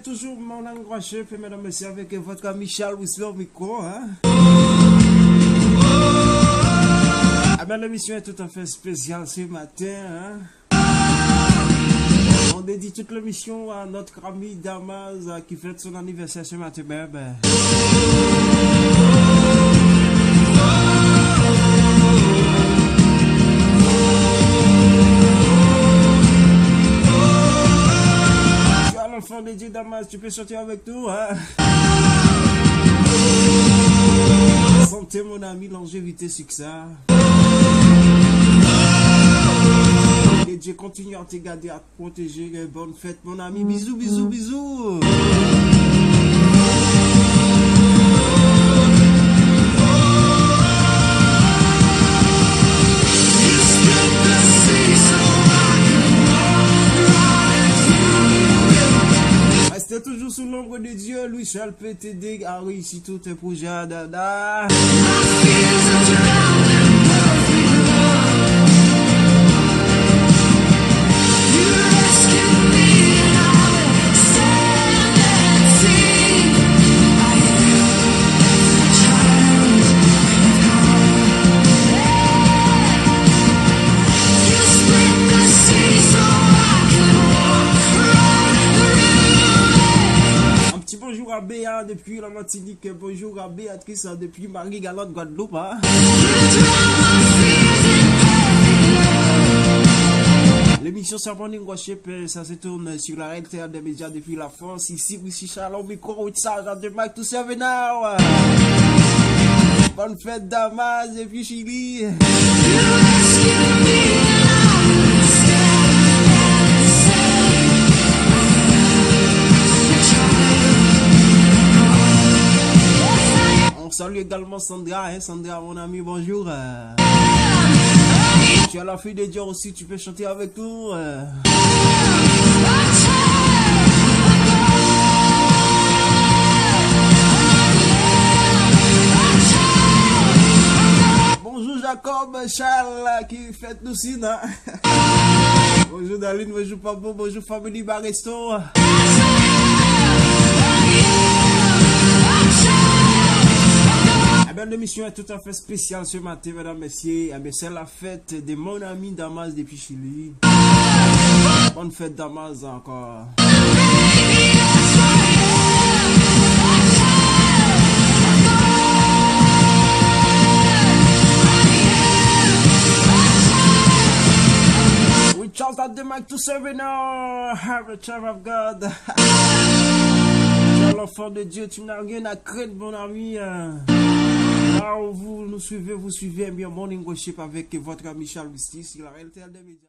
toujours mon encouragé, mesdames messieurs, avec votre ami Charles Whistler micro. Hein? Ah ben, l'émission est tout à fait spéciale ce matin. Hein? On dédie toute l'émission à notre ami Damas euh, qui fête son anniversaire ce matin. Ben, ben. Damas, tu peux sortir avec nous. Hein? Santé mon ami, longévité, succès. Que Dieu continue à te garder, à te protéger. Bonne fête mon ami. Bisous, bisous, bisous. sous l'ombre de Dieu, lui seul peut t'aider à réussir tous tes projets. Béa depuis la Martinique. Bonjour à Béatrice depuis Marie-Galante, Guadeloupe. Hein? L'émission Serpentine Gossip, ça se tourne sur la RTL des médias depuis la France. Ici, Wissi Shalom, micro, ça, de Mike, tout ça, now. Bonne fête, Damas, et puis Chili. Salue également Sandra, hein, Sandra, mon ami, bonjour. euh. Tu as la fille de Dieu aussi, tu peux chanter avec nous. euh. Bonjour Jacob, Charles, qui fête nous bonjour Daline, bonjour Pablo, bonjour famille Baresto. Bien, l'émission est tout à fait spéciale ce matin, mesdames, messieurs. Eh c'est la fête de mon ami Damas depuis Chili. Bonne fête Damas encore. We chose that the mic to serve in our have the child of God. L'enfant de Dieu, tu n'as rien à craindre, mon ami. Vous nous suivez, vous suivez bien Morning Worship avec votre ami Charles Bistis sur la réalité des médias.